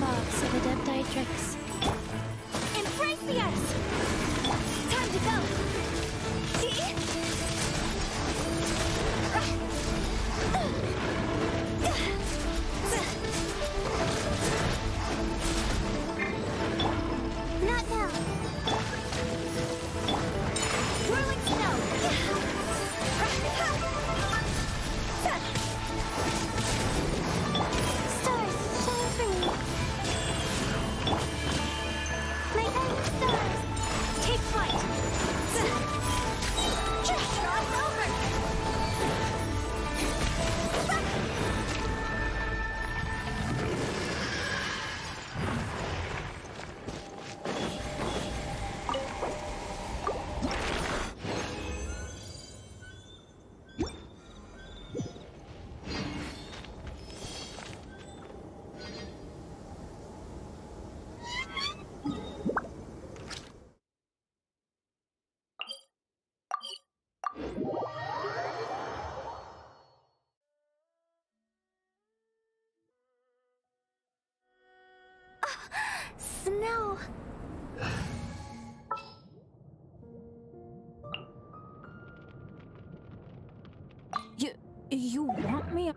marks of Adepti Tricks. Snow. you you want me?